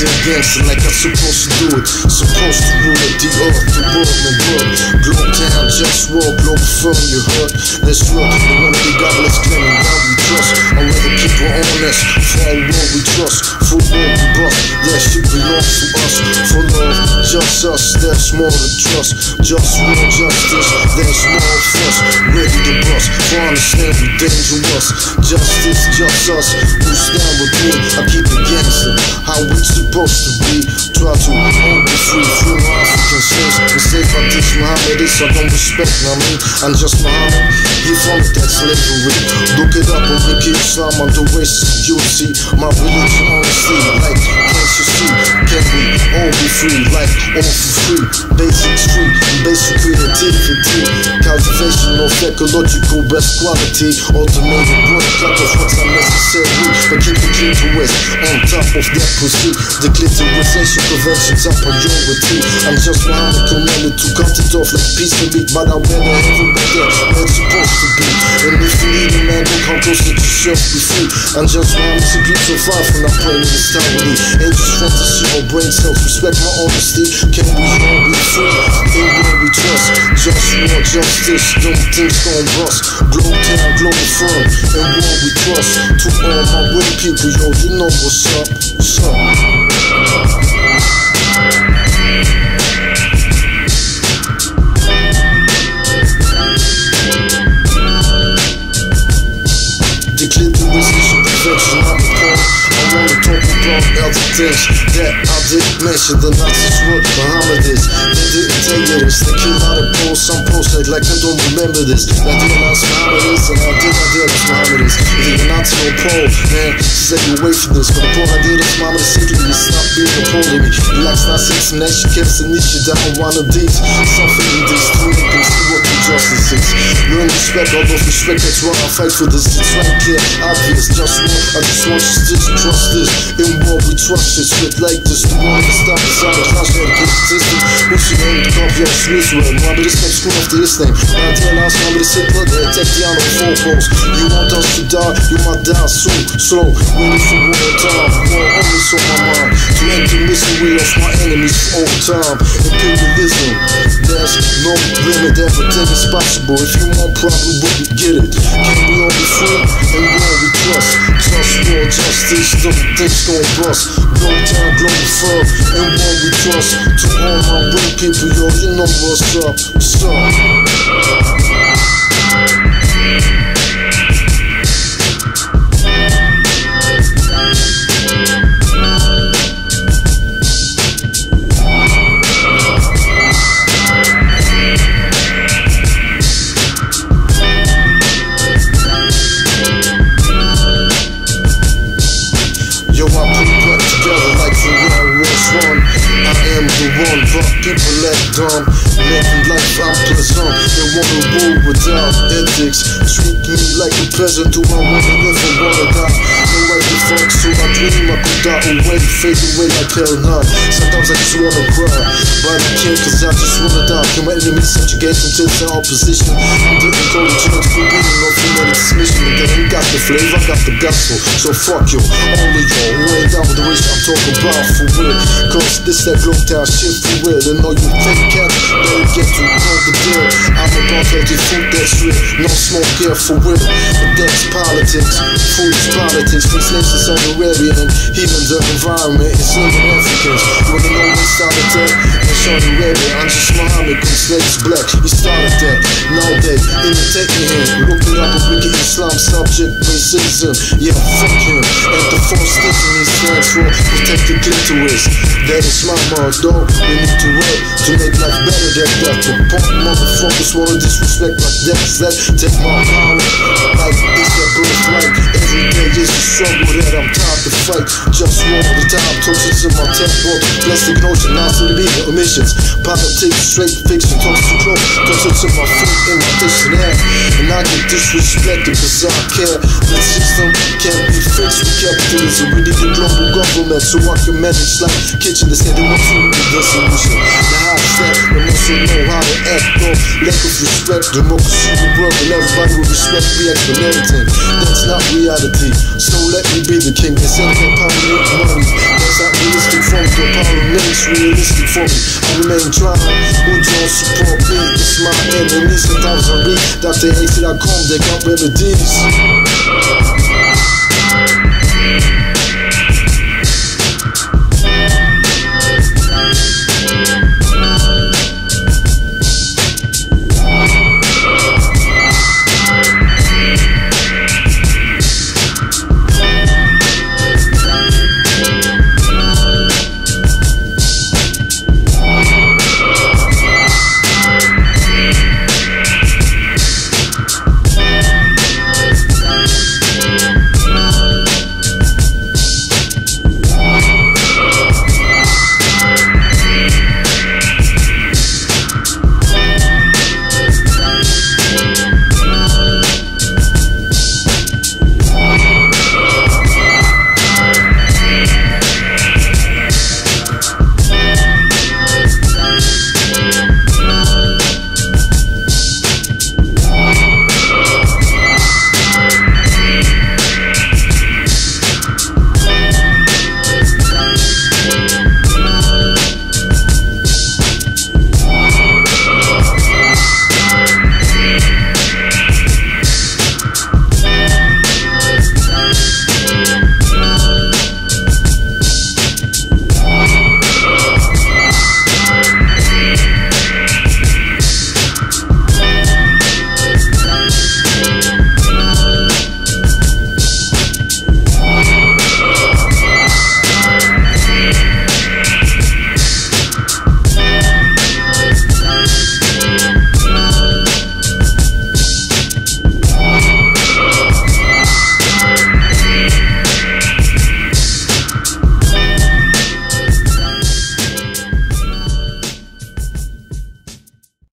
still dancing like I'm supposed to do it. Supposed to rule it, the earth, the world, my world. Globe town, just roll, globe from your heart. Let's rock, the one big God, let's claim it, God we trust. I'd rather keep it honest, our world we trust. For world we bust, that shit belongs to us. For love, just us, that's more than trust. Just real justice, that's more fuss. Ready to bust, for understand we dangerous. Justice, just us, who stand with me. I keep it gangster, how we supposed to be. Try to hold me free, free African sins. Mistake I teach Muhammad this, I don't respect, what I mean? I'm just Muhammad, he from that slavery. Look it up on WikiIslam, I'm the racist My religion honesty, like, can't you see? Can we all be free, like, all for free? Basic street, and basic creativity. Cultivation of ecological best quality. Automated work, cut off what's unnecessary. But keep the clitoris on top of that pussy. The clitorisation prevention's a priority. I'm just Muhammad commanded to cut it off like piece of meat, but I wear the heaven back there where it's supposed to be. And if you need a man, don't come close to yourself, be free. I'm just Muhammad to be so far from not playing this time fantasy or brain cells, respect my honesty. Can we all be free? In what we trust, just want justice, don't things town, Globalfirm, and we trust. To all my real people, yo, you know what's up, what's up. Other that I didn't mention. The Nazis were Muhammad is. They didn't tell you this. They kill out of post, some like they don't remember this. I did announce Muhammad is, and I did, I did announce Muhammad is. If you're not to a pole, man, stay away from this. But the point I did is Muhammad is secretly stop being to me. Relax, not six, and that she kept an issue down one of these. Something in these three can see what the justice is. Learn respect, all those respect, that's why I fight for this. It's right clear, obvious, just one. I just want you to trust this. In war, we trust this. Shit like this, the one that stop us out of clash, dedicated system. Who should aim to copy our Smith word? Muhammad is next screw after this name. When I tell us, Muhammad is Hitler, they attack the on four posts. You want us to die, you might die soon. Slow, waiting for war time. War always on my mind. The misery of my enemies for all time. Imperialism, there's no limit, everything is possible. If you want, probably will you get it. Can we all be free? And war we trust. Trust war, justice, don't things gon' bust. Glow town, Globalfirm, and war we trust. To all my real people, yo, you know what's up. What's up? Act dumb. Making life unpleasant. They wanna rule without ethics. Treat me like a peasant. Do I wanna live or wanna die? No way to fuck, so I dream I could die away, fade away like hell now. Sometimes I just wanna cry, but I can't cause I just wanna die. Can my enemies subjugate until the opposition? I'm didn't go to church for got the flavor, I got the gospel. So fuck you, only of y'all who ain't down with the rich I'm talking about for real. Cause this that glow town shit for real. And all you fake cats better get to know the deal. I'm about healthy food that's real. No smoke here for real. But that's politics. Food is politics. These nations are Arabian and healing the environment. Enslaving Africans. You wanna know what started that? In Saudi Arabia, I'm just Muhammad, cause slaves black. He started that. Now they imitating him. Look it up and WikiIslam subject racism. Yeah, fuck him. And the force station he stands for protect the clitoris. That is my motto. We need to work to make life better than that. To punk motherfuckers wanna disrespect like that. That take my power. Like it's that birthright. Is a struggle that I'm tired to fight. Just all the time. Toxic to my notion, not the beat, omissions. Politics, straight fiction, toxic to close. Toxic to my feet in my dictionary. And I get disrespected because I care. The system can't be fixed with capitalism. We need a global government so I can manage like kitchen. That's heading up to the solution. Now I step, but also know act. No lack of respect, democracy will work, and everybody will respect me and everything. That's not reality. So let me be the king. Instead of power make money. That's not realistic for me. The power remains realistic for me. I remain trying. Who don't support me? It's my enemy. Sometimes I read Dr. AC.com. They got.